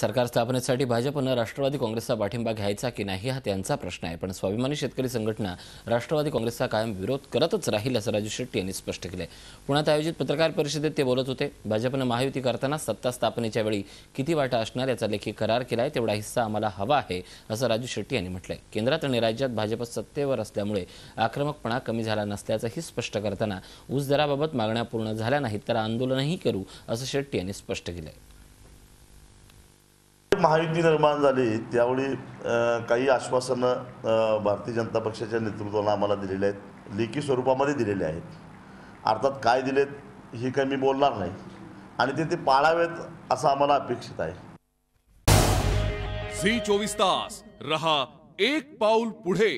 सरकार स्थापनेसाठी भाजपनं राष्ट्रवादी काँग्रेसचा पाठिंबा घ्यायचा की नाही हा त्यांचा प्रश्न आहे. पण स्वाभिमानी शेतकरी संघटना राष्ट्रवादी काँग्रेसचा कायम विरोध करतच राहील असं राजू शेट्टी यांनी स्पष्ट केलंय. पुण्यात आयोजित पत्रकार परिषदेत ते बोलत होते भाजपनं महायुती करताना सत्ता स्थापनेच्या वेळी किती वाटा असणार याचा लेखी करार केला आहे तेवढा हिस्सा आम्हाला हवा आहे असं राजू शेट्टी यांनी म्हटलंय. केंद्रात आणि राज्यात भाजप सत्तेवर असल्यामुळे आक्रमकपणा कमी झाला नसल्याचंही स्पष्ट करताना ऊस दराबाबत मागण्या पूर्ण झाल्या नाहीत तर आंदोलनही करू असं शेट्टी यांनी स्पष्ट केलं आहे महायुती निर्माण झाली त्यावेळी काही आश्वासनं भारतीय जनता पक्षाच्या नेतृत्वानं आम्हाला दिलेले आहेत. लेखी स्वरूपामध्ये दिलेले आहेत. अर्थात काय दिलेत हे काही मी बोलणार नाही. आणि ते ते पाळावेत असं आम्हाला अपेक्षित आहे. झी चोवीस तास रहा एक पाऊल पुढे.